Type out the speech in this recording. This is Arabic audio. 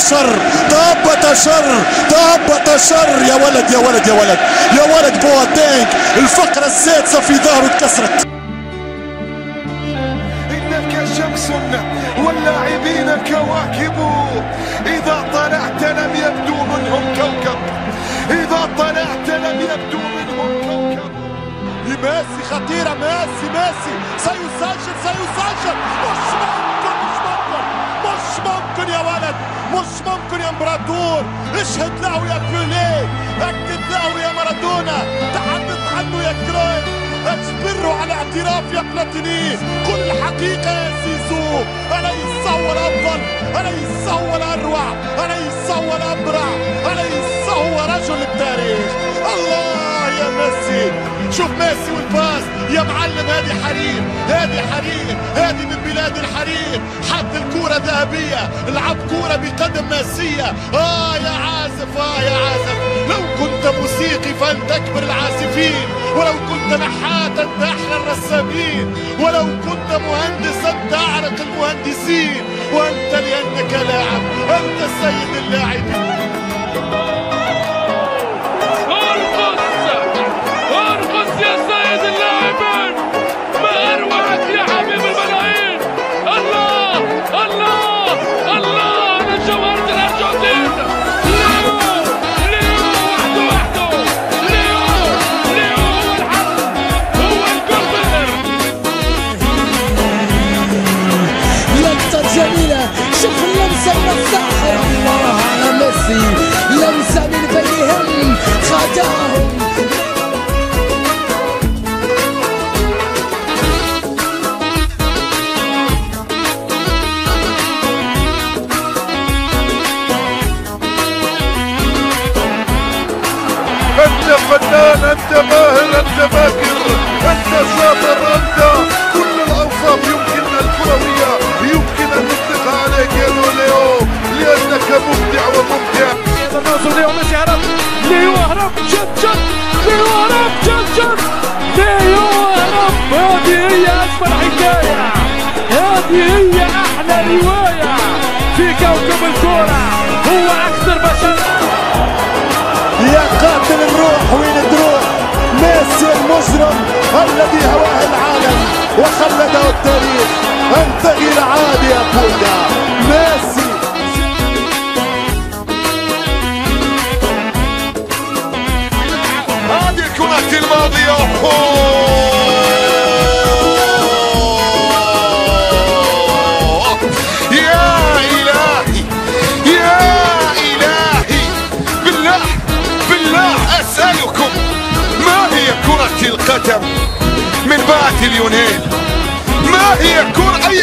شر طابة شر طابة شر يا ولد يا ولد يا ولد يا ولد بواتينج الفقرة السادسة في ظهره اتكسرت. إنك شمس واللاعبين كواكب إذا طلعت لم يبدو منهم كوكب. إذا طلعت لم يبدو منهم كوكب. ميسي خطيرة ميسي ميسي سيسجل سيسجل ممكن يا ولد مش ممكن يا امبراطور. اشهد له يا بيليه اكد له يا مارادونا. تحدث عنه يا كرويف اجبره على اعتراف يا بلاتيني. قل الحقيقة يا زيزو. أليس هو الأفضل أليس هو الأروع أليس هو الأبرع أليس هو رجل التاريخ. ميسي. شوف ميسي والباس يا معلم هذه حرير هذه حرير هذه من بلاد الحرير حط الكورة ذهبية. العب كورة بقدم ميسية. آه يا عازف آه يا عازف. لو كنت موسيقي فأنت أكبر العازفين. ولو كنت نحاتا نحن الرسامين. ولو كنت مهندسا تعرق المهندسين. وأنت لأنك لاعب. أنت سيد اللاعبين فنان أنت ماهر أنت ماكر أنت شاطر أنت كل الأوصاف يمكن الكروية يمكن أن نطلق عليك يا لوليو لأنك مبدع وممتع ليو ميسي هرب. ليو هرب شت ليو هرب شت شت ليو هرب. هذه هي اجمل حكاية. هذه هي أحلى رواية في كوكب الكورة. هو أكثر بشر. يا الروح وين تروح ميسي المجرم الذي هواه العالم وخلده التاريخ. أنت غير عادي يا بودا ميسي كرة القدم من بعد اليونان ما هي كرة أي